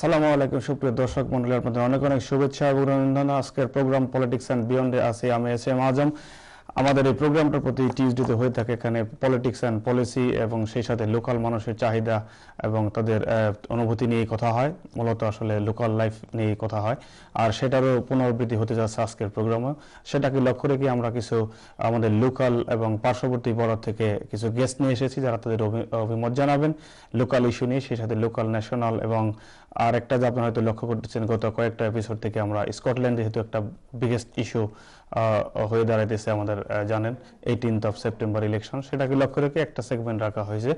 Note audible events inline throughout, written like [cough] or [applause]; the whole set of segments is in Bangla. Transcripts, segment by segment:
আসসালামু আলাইকুম, সুপ্রিয় দর্শক মন্ডলী, আপনাদের অনেক অনেক শুভেচ্ছা এবং অভিনন্দন। আজকের প্রোগ্রাম পলিটিক্স অ্যান্ড বিয়ন্ডে আছে আমি এস এম আজম। আমাদের এই প্রোগ্রামটার প্রতি টিউসডেতে হয়ে থাকে এখানে পলিটিক্স অ্যান্ড পলিসি এবং সেই সাথে লোকাল মানুষের চাহিদা এবং তাদের অনুভূতি নিয়ে কথা হয়। মূলত আসলে লোকাল লাইফ নিয়ে কথা হয়। আর সেটারও পুনরাবৃত্তি হতে যাচ্ছে আজকের প্রোগ্রামে। সেটাকে লক্ষ্য রেখে আমরা কিছু আমাদের লোকাল এবং পার্শ্ববর্তী বরাদ থেকে কিছু গেস্ট নিয়ে এসেছি যারা তাদের অভি- অভিমত জানাবেন। লোকাল ইস্যু নিয়ে, সেই সাথে লোকাল ন্যাশনাল এবং আর একটা যে আপনারা হয়তো লক্ষ্য করতেছেন, গত কয়েকটা এপিসোড থেকে আমরা স্কটল্যান্ড যেহেতু একটা বিগেস্ট ইস্যু হয়ে দাঁড়াইতেছে আমাদের জানেন এইটিনথ অফ সেপ্টেম্বর ইলেকশন সেটাকে লক্ষ্য রেখে একটা সেগমেন্ট রাখা হয়েছে।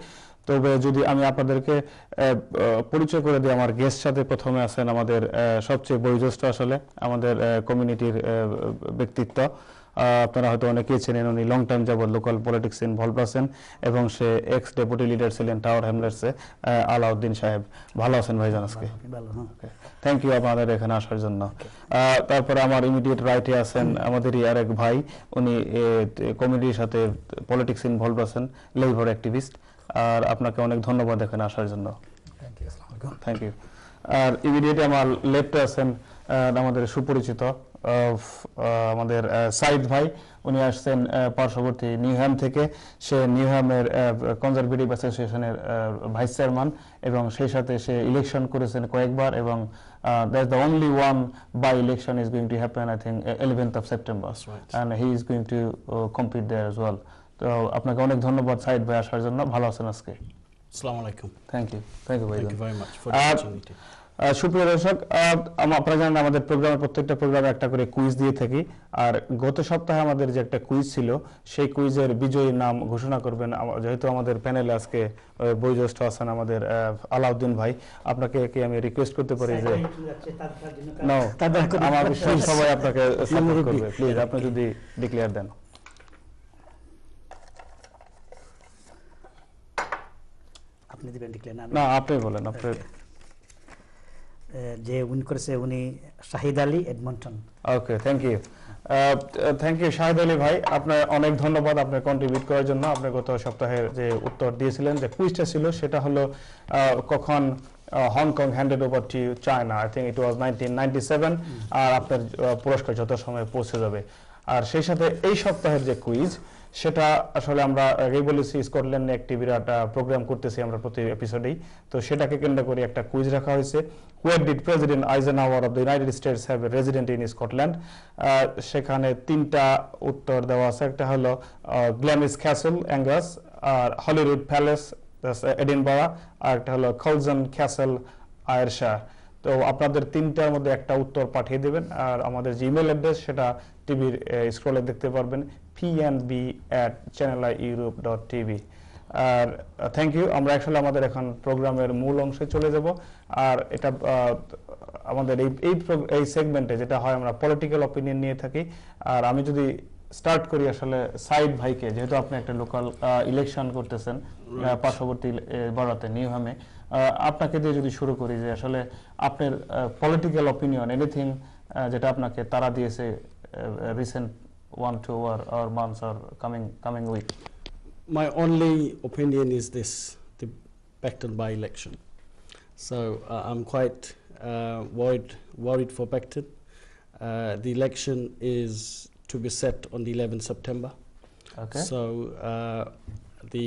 তবে যদি আমি আপনাদেরকে পরিচয় করে দিই, আমার গেস্ট সাথে প্রথমে আছেন আমাদের সবচেয়ে বয়োজ্যেষ্ঠ আসলে আমাদের কমিউনিটির ব্যক্তিত্ব। আপনারা হয়তো অনেকেই চেনেন উনি লং টাইম যাবত লোকাল পলিটিক্স ইনভলভ আছেন এবং সে এক্স ডেপুটি লিডার ছিলেন টাওয়ার হ্যামলেটসে আলাউদ্দিন সাহেব। ভালো আছেন ভাইজান আজকে? থ্যাংক ইউ আপনাদের এখানে আসার জন্য। তারপরে আমার ইমিডিয়েট রাইটে আছেন আমাদেরই আরেক ভাই উনি কমিটির সাথে পলিটিক্স ইনভলভ আছেন লেবার অ্যাক্টিভিস্ট আর আপনাকে অনেক ধন্যবাদ এখানে আসার জন্য। থ্যাংক ইউ আর ইমিডিয়েট আমার লেফটে আছেন আমাদের সুপরিচিত আমাদের সাইদ ভাই উনি আসছেন পার্শ্ববর্তী নিউহ্যাম থেকে। সে নিউহ্যামের কনজারভেটিভ অ্যাসোসিয়েশনের ভাইস চেয়ারম্যান এবং সেই সাথে সে ইলেকশন করেছেন কয়েকবার এবং that the only one by election is going to happen I think eleventh of September and he is going to compete there as well তো আপনাকে অনেক ধন্যবাদ সাইদ ভাই আসার জন্য। ভালো আছেন আজকে। Assalamu আলাইকুম। থ্যাংক ইউ থ্যাংক ইউ ভাই Thank you very সুপ্রিয় দর্শক আপনারা জানেন আমাদের প্রোগ্রামে প্রত্যেকটা প্রোগ্রামে একটা করে কুইজ দিয়ে থাকি। আর গত সপ্তাহে আমাদের যে একটা কুইজ ছিল সেই কুইজের বিজয়ী নাম ঘোষণা করবেন যেহেতু আমাদের প্যানেলে আজকে বয়োজ্যেষ্ঠ আছেন আমাদের আলাউদ্দিন ভাই। আপনাকে কি আমি রিকোয়েস্ট করতে পারি যে আমার সবাই আপনাকে সাপোর্ট করবে। প্লিজ আপনি যদি ডিক্লেয়ার দেন। আপনি দিবেন ডিক্লেয়ার না আপনি বলেন আপনি যে উনি করেছে উনি Shahid Ali Edmonton. Okay thank you thank you Shahid Ali ভাই। আপনার অনেক ধন্যবাদ আপনার কন্ট্রিবিউট করার জন্য। আপনি গত সপ্তাহের যে উত্তর দিয়েছিলেন যে কুইজটা ছিল সেটা হলো কখন Hong Kong handed over to China I think it was nineteen ninety seven আর আপনার পুরস্কার যত সময় পৌঁছে যাবে। আর সেই সাথে এই সপ্তাহের যে কুইজ সেটা আসলে আমরা আগেই স্কটল্যান্ডে একটি বিরাট প্রোগ্রাম করতেছি আমরা প্রতি এপিসোডেই তো সেটাকে কেন্দ্র করে একটা কুইজ রাখা হয়েছে। Where did president Eisenhower of the United States have resident in Scotland সেখানে তিনটা উত্তর দেওয়া আছে। একটা হলো গ্ল্যামিস ক্যাসেল অ্যাঙ্গাস আর হলিউড প্যালেস এডিনবারা আর একটা হলো খলজন ক্যাসেল আয়েরশাহ তো আপনাদের তিনটার মধ্যে একটা উত্তর পাঠিয়ে দেবেন আর আমাদের যে ইমেল অ্যাড্রেস সেটা টিভির স্ক্রলে দেখতে পারবেন PNB at channel Europe dot TV R thank you আমরা আসলে আমাদের এখন প্রোগ্রামের মূল অংশে চলে যাব। আর এটা আমাদের এই এই এই সেগমেন্টে যেটা হয় আমরা পলিটিক্যাল অপিনিয়ন নিয়ে থাকি। আর আমি যদি স্টার্ট করি আসলে সাইদ ভাইকে যেহেতু আপনি একটা লোকাল ইলেকশন করতেছেন পার্শ্ববর্তী বড়াতে নিউহামে। আপনাকে দিয়ে যদি শুরু করি যে আসলে আপনার পলিটিক্যাল অপিনিয়ন এনিথিং যেটা আপনাকে তারা দিয়েছে recent one two or or months or coming coming week my only opinion is this the Beckton by election so I am quite ward worried for Beckton the election is to be set on the eleven September okay so the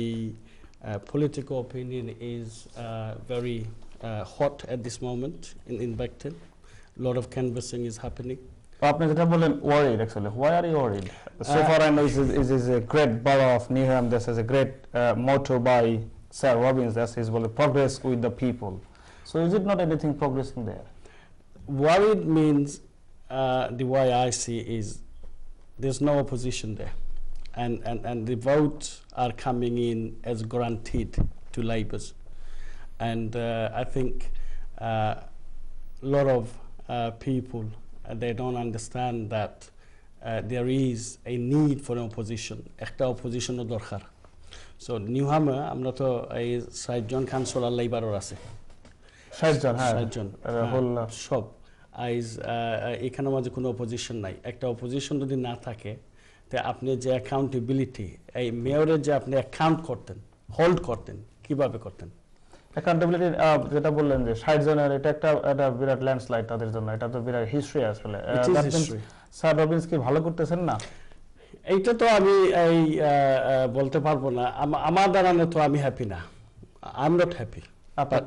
uh, political opinion is uh, very uh, hot at this moment in, in Beckton. A lot of canvassing is happening. আপনি যেটা বললেন worried actually why are you worried so Uh, far I know is is is a great borough of Newham this is a great uh, motto by Sir Robbins that is বলে progress with the people so is it not anything progressing there Worried means uh, the way I see is there's no opposition there, and, and, and the votes are coming in as guaranteed to Labour's, and uh, I think a uh, lot of uh, people uh, they don't understand that uh, there is a need for an opposition. একটা opposition দরকার সো নিউহামে আমরা তো এই ষাটজন কাউন্সিলর লেবারও আছে ষাটজন হ্যাঁ ষাটজন হোল সব আইজ এখানে মাঝে কোনো অপোজিশন নাই একটা অপোজিশন যদি না থাকে তে আপনি যে অ্যাকাউন্টেবিলিটি এই মেয়রের যে আপনি অ্যাকাউন্ট করতেন হোল্ড করতেন কীভাবে করতেন? অ্যাকাউন্টেবিলিটি যেটা বললেন যে ষাট জনের এটা একটা একটা বিরাট ল্যান্ডস্লাইড তাদের জন্য এটা তো বিরাট হিস্ট্রি আসলে. স্যার রবিন্স কি ভালো করতেছেন না? এইটা তো আমি এই বলতে পারব না। আমার দাঁড়ানো তো আমি হ্যাপি না। আই এম নট হ্যাপি আপনার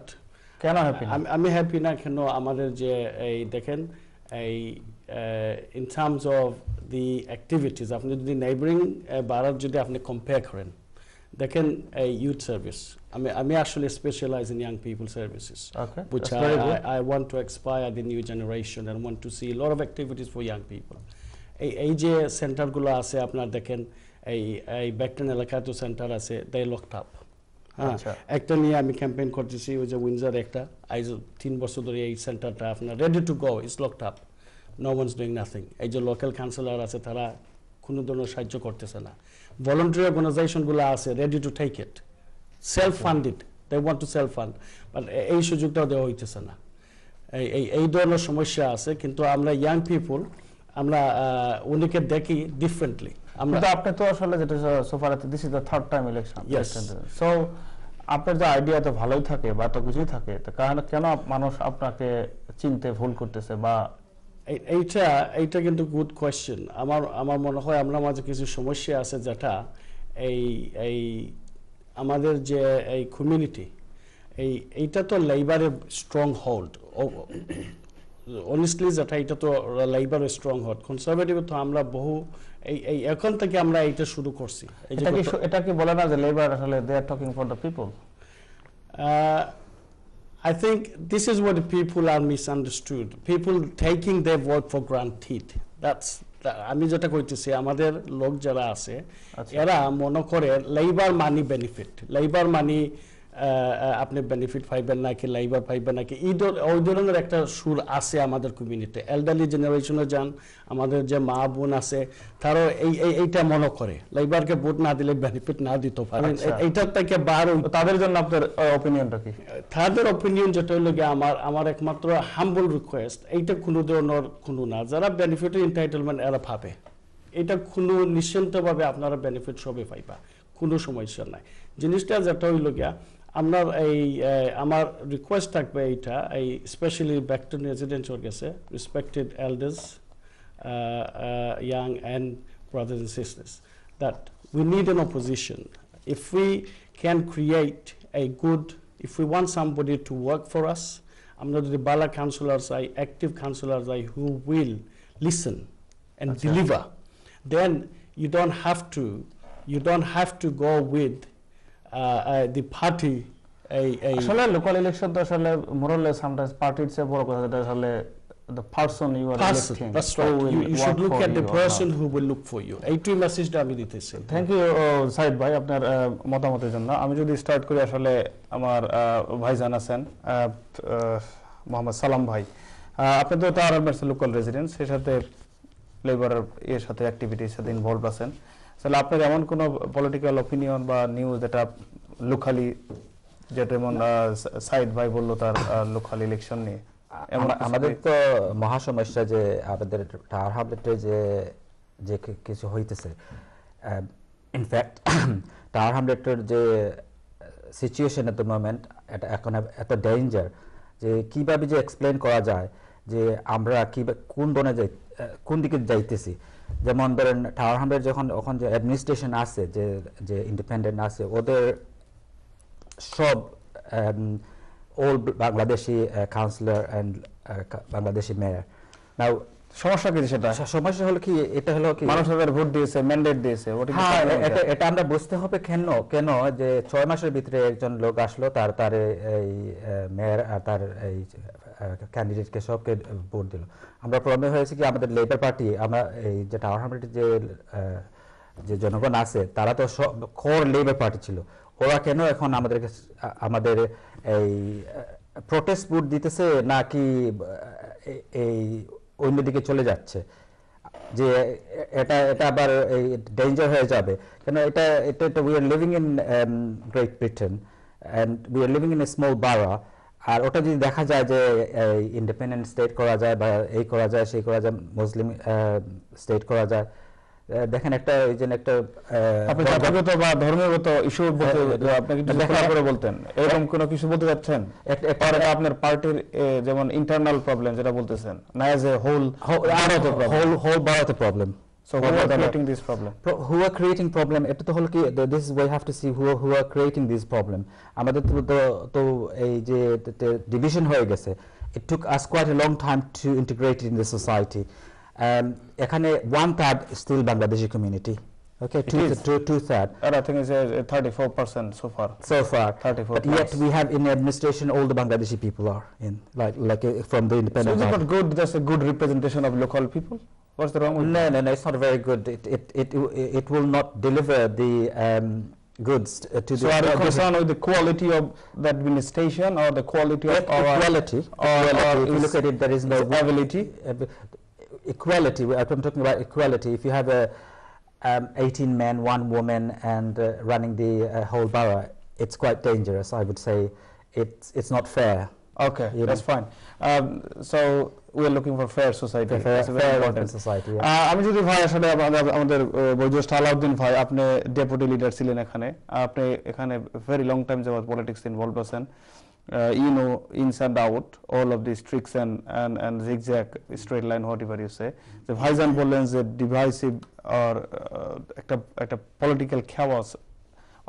কেন হ্যাপি আমি আমি হ্যাপি না কেন আমাদের যে এই দেখেন এই in terms of the activities আপনি যদি নেইবারিং ভারত যদি আপনি কম্পেয়ার করেন দেখেন এই ইউথ সার্ভিস আমি আমি আসলে specialise in young people services Okay, which that's I, very good. I, I want to inspire the new generation and want to see a lot of activities for young people. এই এই যে সেন্টারগুলো আছে আপনার দেখেন এই এই ব্যাকটন এলাকাতেও সেন্টার আছে দে লকড আপ হ্যাঁ আচ্ছা। একটা নিয়ে আমি ক্যাম্পেইন করতেছি ওই যে উইন্জার একটা আইজ তিন বছর ধরে এই সেন্টারটা আপনার ready to go is locked up no one's doing nothing এই যে লোকাল কাউন্সিলর আছে তারা কোনো ধরনের সাহায্য করতেছে না। ভলেন্টারি অর্গানাইজেশনগুলো আছে ready to take it self funded they want to self fund but এই সুযোগটাও দেওয়া হইতেছে না। এই এই ধরনের সমস্যা আছে কিন্তু আমরা ইয়াং পিপুল আমরা উনিকে দেখি ডিফারেন্টলি আমরা আপনি তো আসলে যেটা so far this is the third time election. So আপনার যে আইডিয়া তো ভালোই থাকে বা তো কিছুই থাকে তো কারণ কেন মানুষ আপনাকে চিনতে ভুল করতেছে বা এইটা এইটা কিন্তু গুড কোয়েশ্চেন আমার আমার মনে হয় আমরা মাঝে কিছু সমস্যা আছে যেটা এই এই আমাদের যে এই কমিউনিটি এই এইটা তো লেবারের স্ট্রং হোল্ড অনেস্টলি যেটা এটা তো লেবার স্ট্রং হোল্ড কনসারভেটিভ তো আমরা বহু এই এই এখন থেকে আমরা এইটা শুরু করছি। এটা কি বলে না যে লেবার আসলে they are talking for the people I think this is what the people are misunderstood. People taking their work for granted. That's that- আমি যেটা কইতেছি আমাদের লোক যারা আছে আচ্ছা। এরা মনে করে labour money benefit labour money আপনি বেনিফিট পাইবেন নাকি লেবার পাইবেন নাকি এই ওই ধরনের একটা সুর আছে আমাদের কমিউনিটি এল্ডারলি জেনারেশনে যান আমাদের যে মা বোন আছে তারও এই এই- এইটা মনে করে। লেবারকে ভোট না দিলে বেনিফিট না দিতে পারে। আচ্ছা। এইটার থেকে বার তাদের জন্য আপনার অপিনিয়নটা কি? তাদের অপিনিয়ন যেটা হলো গিয়ে আমার আমার একমাত্র হাম্বল রিকোয়েস্ট এইটা কোনো ধরনের কোনো না। যারা বেনিফিট এন্টাইটেলমেন্ট এরা পাবে। এটা কোনো নিশ্চিন্তভাবে আপনারা বেনিফিট সবে পাইবা। কোনো সমস্যা নাই। জিনিসটা যেটা হইল গিয়া আপনার এই আহ, আমার রিকোয়েস্ট থাকবে এইটা এই স্পেশালি ব্যাকটন রেজিডেন্সের গেছে respected elders young and brothers and sisters that we need an opposition. If we can create a good, if we want somebody to work for us, I'm not the Bala councillors, I active councillors, I who will listen and That's right. deliver. Then you don't have to, you don't have the party. A, a আসলে লোকাল ইলেকশন তো আসলে মোরলে সামটাইমস পার্টির চেয়ে বড় কথা যেটা আসলে the person you are person. Electing That's right. You, you should look at the person who will look for you. এইটুই মেসেজটা আমি দিতেছি থ্যাংক ইউ সাইদ ভাই আপনার মতামতের জন্য আমি যদি স্টার্ট করি আসলে আমার আহ, ভাইজান আছেন আহ, মোহাম্মদ সালাম ভাই আপনি তো তার লোকাল রেসিডেন্ট সেই সাথে লেবার এর সাথে অ্যাক্টিভিটির সাথে ইনভলভ আছেন তাহলে আপনার এমন কোনো পলিটিক্যাল অপিনিয়ন বা নিউজ যেটা লোকালি যেটা যেমন সাইদ ভাই বলল তার লোকাল ইলেকশন নিয়ে? আমাদের তো মহা সমস্যা যে আমাদের টাওয়ার হামলেটে যে যে কিছু হইতেছে ইনফ্যাক্ট [coughs] টাওয়ার হামলেটের যে সিচুয়েশন এট দ্য মোমেন্ট এটা এখন এত ডেঞ্জার যে কীভাবে যে এক্সপ্লেন করা যায় যে আমরা কি কোন দনে যাই কোন দিকে যাইতেছি? যেমন ধরেন টাওয়ার হামলেট যখন ওখান যে অ্যাডমিনিস্ট্রেশন আছে যে যে ইন্ডিপেন্ডেন্ট আছে ওদের সব all Bangladeshi councillor and Bangladeshi mayor now সমস্যা কি সেটা সমস্যা হলো কি এটা হলো কি মানুষ তাদের ভোট দিয়েছে ম্যান্ডেট দিয়েছে হ্যাঁ এটা এটা? এটা আমরা বুঝতে হবে কেন কেন যে ছয় মাসের ভিতরে একজন লোক আসলো তার তার এই মেয়র আর তার এই ক্যান্ডিডেটকে সবকে ভোট দিল। আমরা প্রবলেম হয়েছে কি, আমাদের লেবার পার্টি আমরা এই যে টাওয়ার হামলেটের যে যে জনগণ আছে, তারা তো সব খোর লেবার পার্টি ছিল। ওরা কেন এখন আমাদেরকে, আমাদের এই প্রোটেস্ট ভোট দিতেছে নাকি এই অন্যদিকে চলে যাচ্ছে? যে এটা এটা আবার এই ডেঞ্জার হয়ে যাবে। কেন এটা এটা এটা we are living in Great Britain and we are living in a small borough আর ওটা যদি দেখা যায় যে ইন্ডিপেন্ডেন্ট স্টেট করা যায় বা এই করা যায় সেই করা যায় মুসলিম স্টেট করা যায় দেখেন একটা এই যে একটা জাতিগত বা ধর্মগত ইস্যু বলতে আপনি কিছু দেখেন- খোলা করে বলতেন। এরকম কোনো কিছু বলতে যাচ্ছেন? আপনার পার্টির যেমন ইন্টারনাল প্রবলেম যেটা বলতেছেন না as a whole whole whole ভারতের problem So who are creating this problem Pro- who are creating problem এটা তো হলো কি the- this is we have to see who who are creating this problem আমাদের তো তো- তো এই যে ডিভিশন হয়ে গেছে it took us quite a long time to integrate it in the society um, এখানে one third still Bangladeshi community okay It two, is. two, two third And I think it's a, a 34% so far. so far 34 but yet plus. we have in administration all the Bangladeshi people are in like like uh, from the So independent is it party. not good? That's a good representation of local people. What's the wrong with No, that? no, no, it's not very good. It, it, it, it will not deliver the um, goods uh, to So the are you concerned with the quality of the administration or the quality of Equ- our equality. or- equality. or if you look at it, there is no ability? uh, equality. I'm talking about equality. If you have a um, 18 men, one woman, and uh, running the uh, whole borough, it's quite dangerous. I would say it's it's not fair. Okay, You that's know. fine. Um, so we're looking for fair society. Fair, That's very fair important. society. আহ, আমি যদি ভাই আসলে আমাদের আমাদের বয়োজ্যেষ্ঠ আলাউদ্দিন ভাই আপনি ডেপুটি লিডার ছিলেন এখানে আপনি এখানে ভেরি লং টাইম যাবত পলিটিক্স ইনভলভ আছেন know ins and out all of this tricks and and and zigzag straight line whatever you say যে ভাইজান বললেন যে ডিভাইসিভ আর একটা একটা পলিটিক্যাল খেওয়াস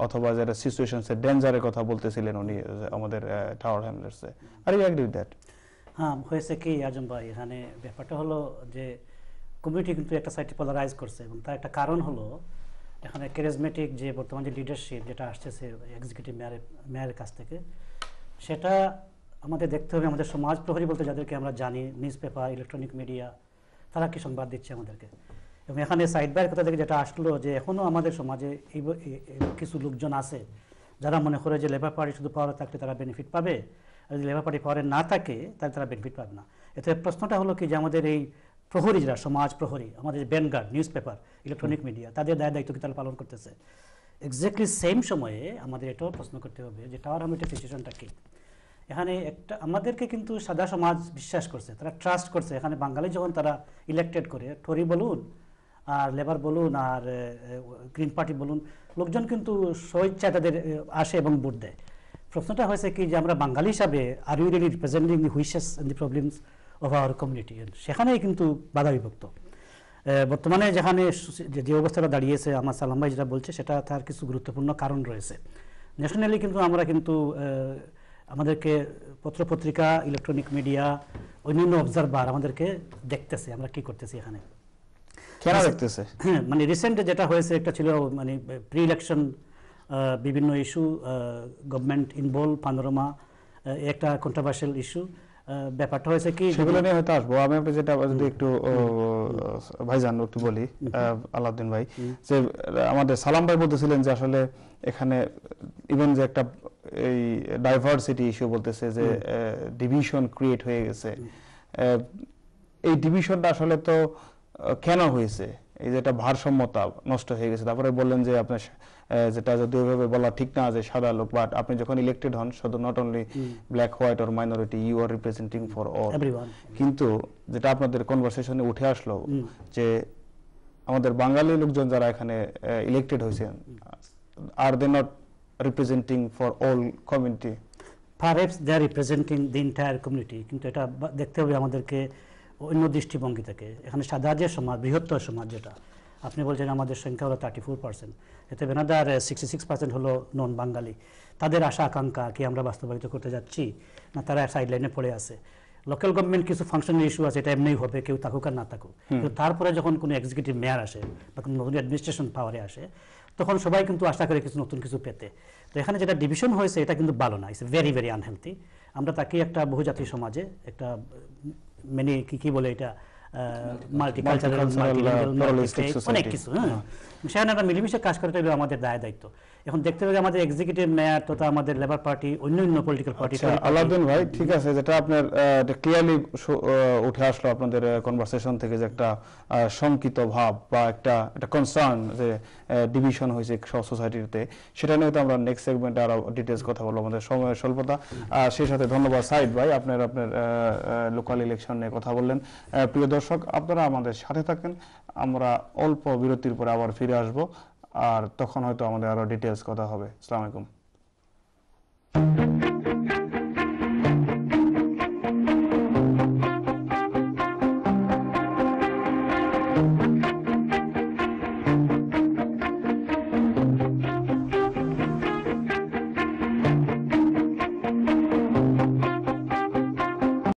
অথবা যারা সিচুয়েশন ডেঞ্জারের কথা বলতেছিলেন উনি আমাদের tower হ্যামলেটসে are you agree with that হ্যাঁ হয়েছে কি আজম ভাই, এখানে ব্যাপারটা হলো যে কমিউনিটি কিন্তু একটা সাইডে পোলারাইজ করছে এবং তার একটা কারণ হলো এখানে ক্যারিজমেটিক যে বর্তমান যে লিডারশিপ যেটা আসতেছে এক্সিকিউটিভ মেয়ারের মেয়ারের কাছ থেকে, সেটা আমাদের দেখতে হবে, আমাদের সমাজ প্রহরী বলতে যাদেরকে আমরা জানি নিউজ পেপার ইলেকট্রনিক মিডিয়া তারা কি সংবাদ দিচ্ছে আমাদেরকে? এবং এখানে সাইড বাইয়ের কথা থেকে যেটা আসলো যে এখনও আমাদের সমাজে এই কিছু লোকজন আছে যারা মনে করে যে লেবার পার্টি শুধু পাওয়ারে থাকলে তারা বেনিফিট পাবে আর যদি লেবার পার্টি পাওয়ারে না থাকে তাহলে তারা বেনিফিট পাবে না। এতে প্রশ্নটা হলো কি যে আমাদের এই প্রহরী যারা সমাজ প্রহরী আমাদের vanguard news paper electronic media তাদের দায় দায়িত্ব কি তারা পালন করতেছে? এক্স্যাক্টলি সেম সময়ে আমাদের এটাও প্রশ্ন করতে হবে যে টাওয়ার হামিটের সিচুয়েশনটা কি? এখানে একটা আমাদেরকে কিন্তু সাদা সমাজ বিশ্বাস করছে তারা ট্রাস্ট করছে। এখানে বাঙালি যখন তারা ইলেক্টেড করে টরি বলুন আর লেবার বলুন আর গ্রিন পার্টি বলুন, লোকজন কিন্তু স্বইচ্ছায় তাদের আসে এবং ভোট দেয়। প্রশ্নটা হয়েছে কি যে আমরা বাঙালি হিসাবে are you really representing the and the problems of our community সেখানেই কিন্তু বাধা বিভক্ত। বর্তমানে যেখানে যে- অবস্থাটা দাঁড়িয়েছে, আমার সালাম ভাই যেটা বলছে, সেটা তার কিছু গুরুত্বপূর্ণ কারণ রয়েছে। ন্যাশনালি কিন্তু আমরা কিন্তু আমাদেরকে পত্রপত্রিকা ইলেকট্রনিক মিডিয়া অন্যান্য অবজারভার আমাদেরকে দেখতেছে, আমরা কি করতেছি এখানে। কেন দেখতেছে? হ্যাঁ মানে রিসেন্ট যেটা হয়েছে একটা ছিল মানে প্রি ইলেকশন বিভিন্ন ইস্যু গভর্নমেন্ট ইনভলভ পানোরমা একটা কন্ট্রোভার্সিয়াল ইস্যু ব্যাপারটা হয়েছে কি সেগুলো নিয়ে হয়তো আসব। আমি আপনি যেটা যদি একটু ও, ভাইজান একটু বলি আলাউদ্দিন ভাই যে আমাদের সালাম ভাই বলতেছিলেন যে আসলে এখানে ইভেন যে একটা এই ডাইভার্সিটি ইস্যু বলতেছে যে ডিভিশন ক্রিয়েট হয়ে গেছে। এই ডিভিশনটা আসলে তো কেন হয়েছে? এই যেটা ভারসাম্যতা নষ্ট হয়ে গেছে। তারপরে বললেন যে আপনার যেটা যদি ওইভাবে বলা ঠিক না যে সাদা লোক বাট আপনি যখন ইলেক্টেড হন শুধু not only black white or minority you are representing for all কিন্তু যেটা আপনাদের কনভারসেশনে উঠে আসলো যে আমাদের বাঙালি লোকজন যারা এখানে ইলেক্টেড হয়েছেন আর they not representing for all community perhaps they are representing the entire community কিন্তু এটা দেখতে হবে আমাদেরকে অন্য দৃষ্টিভঙ্গি থেকে। এখানে সাদা যে সমাজ বৃহত্তর সমাজ যেটা আপনি বলছেন আমাদের সংখ্যা হলো থার্টি ফোর পার্সেন্ট এতে বেনাদার সিক্সটি সিক্স পার্সেন্ট হলো নন বাঙালি তাদের আশা আকাঙ্ক্ষা কি আমরা বাস্তবায়িত করতে যাচ্ছি? না তারা সাইড লাইনে পড়ে আছে। লোকাল গভর্নমেন্ট কিছু ফাংশনের ইস্যু আছে এটা এমনিই হবে কেউ থাকুক আর না থাকুক। কিন্তু তারপরে যখন কোনো এক্সিকিউটিভ মেয়ার আসে বা কোনো নতুন অ্যাডমিনিস্ট্রেশন পাওয়ারে আসে তখন সবাই কিন্তু আশা করে কিছু নতুন কিছু পেতে। তো এখানে যেটা ডিভিশন হয়েছে এটা কিন্তু ভালো না। ইটস ভেরি ভেরি আনহেলথি আমরা তাকে একটা বহুজাতি সমাজে একটা মানে কি কি বলে এটা মাল্টিকালচারাল Multicultural, pluralistic অনেক কিছু হ্যাঁ। সেখানে আমরা মিলেমিশে কাজ করতে হলে আমাদের দায় দায়িত্ব। এখন দেখতে হবে আমাদের এক্সিকিউটিভ মেয়ার তথা আমাদের লেবার পার্টি অন্য অন্য পলিটিক্যাল পার্টি আলাউদ্দিন ভাই ঠিক আছে যেটা আপনার ক্লিয়ারলি উঠে আসলো আপনাদের কনভারসেশন থেকে যে একটা শঙ্কিত ভাব বা একটা একটা কনসার্ন যে ডিভিশন হয়েছে সোসাইটিতে সেটা নিয়ে তো আমরা নেক্সট সেগমেন্টে আরও ডিটেলস কথা বলব আমাদের সময়ের স্বল্পতা। আর সেই সাথে ধন্যবাদ সাইদ ভাই, আপনার আপনার লোকাল ইলেকশন নিয়ে কথা বললেন। প্রিয় দর্শক, আপনারা আমাদের সাথে থাকেন। আমরা অল্প বিরতির পরে আবার ফিরে আসব। আর তখন হয়তো আমাদের আরও ডিটেলস কথা হবে। আসসালামু আলাইকুম।